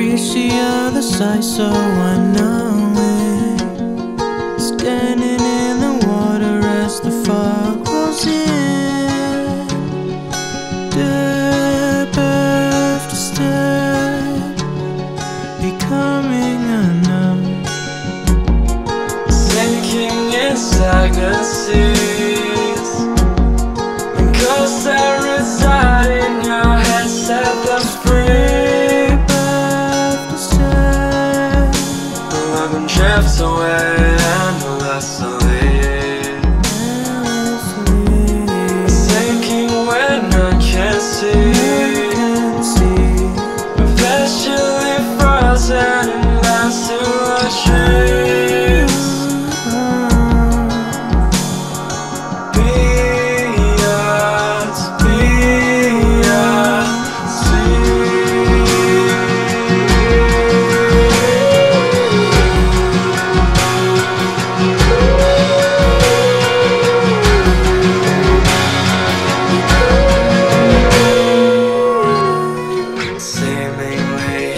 reach the other side, so I know it. Standing in the water as the fog rolls in. Step after step, becoming unknown. Sinking in stagnacies drifts away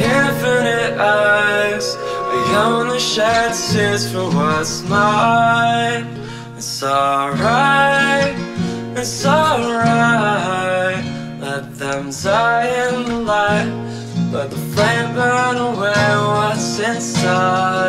infinite eyes. Only shed tears for what's mine. It's alright, it's alright. Let them die in the light. Let the flame burn away what's inside